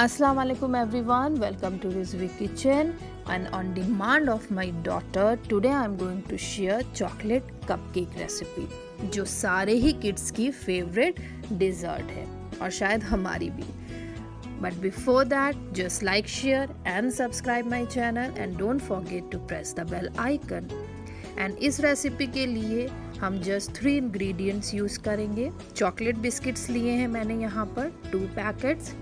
Assalamu alaikum everyone. Welcome to Rizvi kitchen and on demand of my daughter. Today I am going to share chocolate cupcake recipe, जो सारे ही kids की favourite dessert है, और शायद हमारी भी। But before that just like share and subscribe my channel and don't forget to press the bell icon and इस रेसिपी के लिए हम जस्ट थ्री इंग्रेडिएंट्स यूज़ करेंगे। चॉकलेट बिस्किट्स लिए हैं मैंने यहाँ पर टू पैकेट्स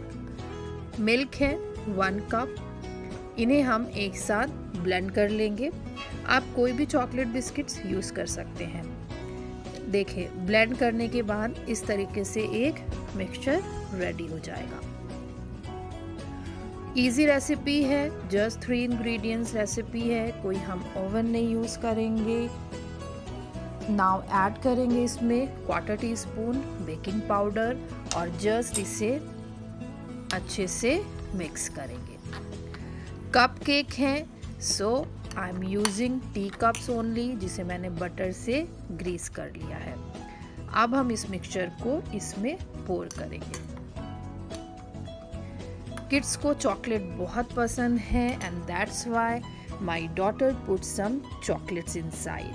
मिल्क है वन कप इन्हें हम एक साथ ब्लेंड कर लेंगे। आप कोई भी चॉकलेट बिस्किट्स यूज़ कर सकते हैं। देखिए ब्लेंड करने के बाद इस तरीके से एक मिक्सचर रेडी हो जाएगा। इजी रेसिपी है जस्ट थ्री इंग्रेडिएंट्स रेसिपी है, कोई हम ओवन नहीं यूज़ करेंगे। नाव ऐड करेंगे इसमें quarter teaspoon baking powder और जस्ट इसे अच्छे से मिक्स करेंगे। कप केक है so I am using teacups only जिसे मैंने बटर से ग्रीस कर लिया है। अब हम इस मिक्सचर को इसमें पोर करेंगे। किड्स को चॉकलेट बहुत पसंद है and that's why my daughter put some chocolates inside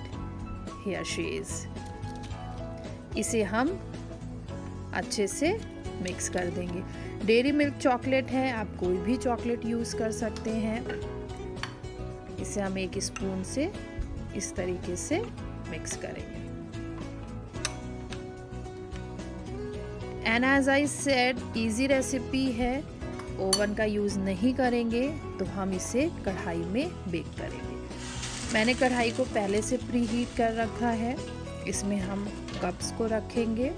here she's इसे हम अच्छे से मिक्स कर देंगे। डेरी मिल्क चॉकलेट है, आप कोई भी चॉकलेट यूज़ कर सकते हैं। इसे हम एक स्पून से इस तरीके से मिक्स करेंगे। And as I said easy recipe है। ओवन का यूज़ नहीं करेंगे तो हम इसे कढ़ाई में बेक करेंगे। मैंने कढ़ाई को पहले से प्री हीट कर रखा है। इसमें हम कप्स को रखेंगे।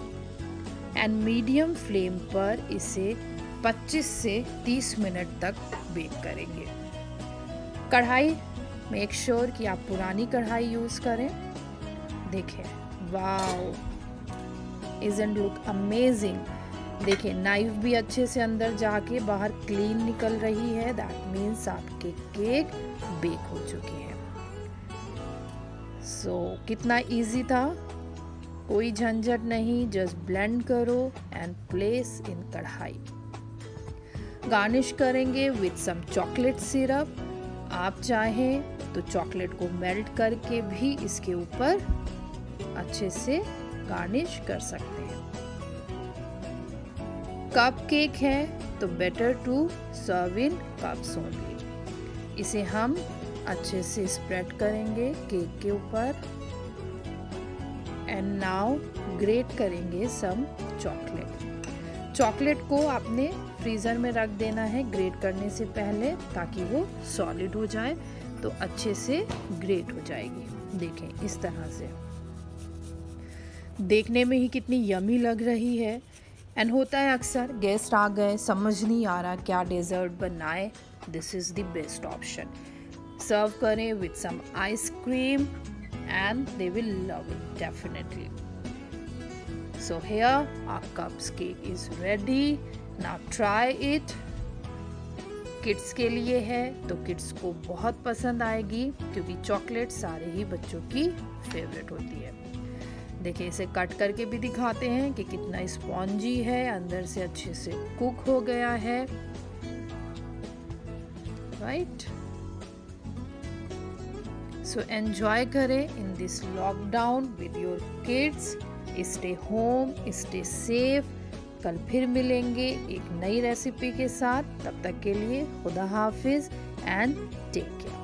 एंड मीडियम फ्लेम पर इसे 25 से 30 मिनट तक बेक करेंगे। कढ़ाई मेक श्योर sure कि आप पुरानी कढ़ाई यूज़ करें। देखें वाओ इजंट लुक अमेजिंग देखिए नाइफ भी अच्छे से अंदर जाके बाहर क्लीन निकल रही है। दैट मीन्स आपके केक बेक हो चुके हैं। सो so, कितना इजी था? कोई झंझट नहीं जस्ट ब्लेंड करो and place in kadai. Garnish करेंगे विथ सम चॉकलेट सिरप आप चाहें तो चॉकलेट को मेल्ट करके भी इसके ऊपर अच्छे से गार्निश कर सकते हैं। कप केक है तो better to serve in cups only इसे हम अच्छे से स्प्रेड करेंगे केक के ऊपर। एंड नाउ ग्रेट करेंगे सम चॉकलेट चॉकलेट को आपने फ्रीज़र में रख देना है ग्रेट करने से पहले ताकि वो सॉलिड हो जाए तो अच्छे से ग्रेट हो जाएगी. देखें इस तरह से. देखने में ही कितनी यमी लग रही है. एंड होता है अक्सर गेस्ट आ गए, समझ नहीं आ रहा क्या डेजर्ट बनाए. This is the best option serve करें with some ice cream and they will love it, definitely. So here, our cups cake is ready. Now try it. Kids के लिए है तो किड्स को बहुत पसंद आएगी, क्योंकि चॉकलेट सारे ही बच्चों की फेवरेट होती है। देखिए, इसे कट करके भी दिखाते हैं कि कितना स्पॉन्जी है, अंदर से अच्छे से कुक हो गया है। Right right? सो एन्जॉय करें in this lockdown with your kids stay home stay safe कल फिर मिलेंगे एक नई रेसिपी के साथ तब तक के लिए खुदा हाफिज एंड टेक केयर